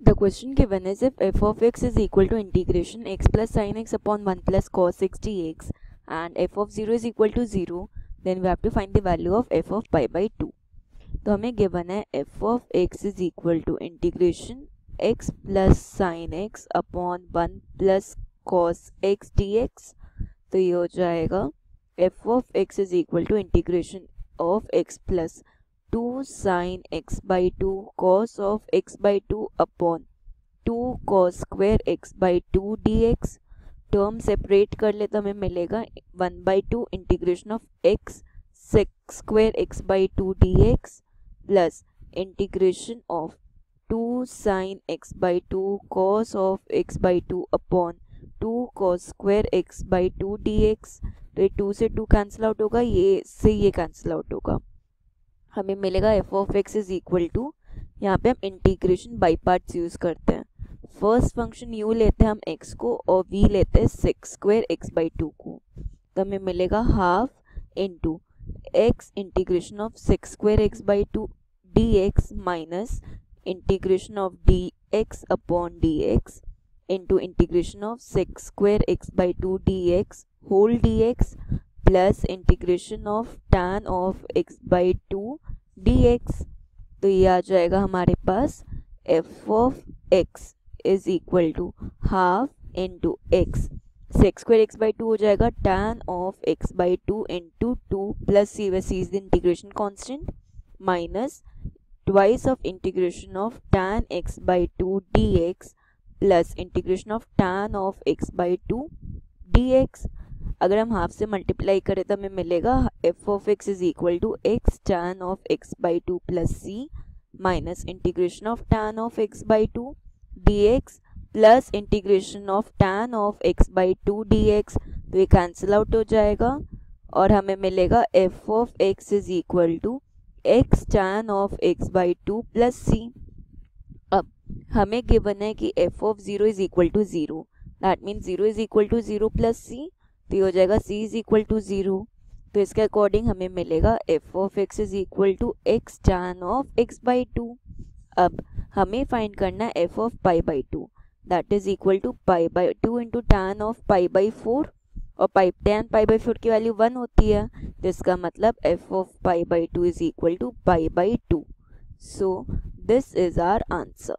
The question given is if f of x is equal to integration x plus sin x upon 1 plus cos x dx and f of 0 is equal to 0 then we have to find the value of f of pi by 2. तो हमें given है f of x is equal to integration x plus sin x upon 1 plus cos x dx तो ये हो जाएगा f of x is equal to integration of x plus two sine x by two cos of x by two upon two cos square x by two d x term separate कर ले तो हमें मिलेगा one by two integration of x sec square x by two d x plus integration of two sine x by two cos of x by two upon two cos square x by two d x तो ये to से to cancel out होगा, ये से ये cancel out होगा। हमें मिलेगा f of x is equal to यहाँ पे हम इंटीग्रेशन बाई पार्ट्स यूज़ करते हैं। फ़र्स्ट फ़ंक्शन यू लेते हैं हम एक्स को और वी लेते हैं sec square x by two को। तो हमें मिलेगा half into x integration of sec square x by two d x minus integration of d x upon d x into integration of sec square x by two d x whole d x plus integration of tan of x by two d x तो ये आ जाएगा हमारे पास f of x is equal to half into x sec square x by two हो जाएगा tan of x by two into two plus c where c is the integration constant minus twice of integration of tan x by two d x plus integration of tan of x by two d x अगर हम half से multiply करें तो हमें मिलेगा f of x is equal to x tan of x by two plus c minus integration of tan of x by two d x plus integration of tan of x by two d x तो ये cancel out हो जाएगा और हमें मिलेगा f of x is equal to x tan of x by two plus c अब हमें given है कि f of zero is equal to zero that mean zero is equal to zero plus c तो ये हो जाएगा c is equal to zero तो इसके अकॉर्डिंग हमें मिलेगा f of x is equal to x tan of x by two अब हमें फाइंड करना है f of pi by two that is equal to pi by two into tan of pi by four और pi tan pi by four की value one होती है. तो इसका मतलब f of pi by two is equal to pi by two so this is our answer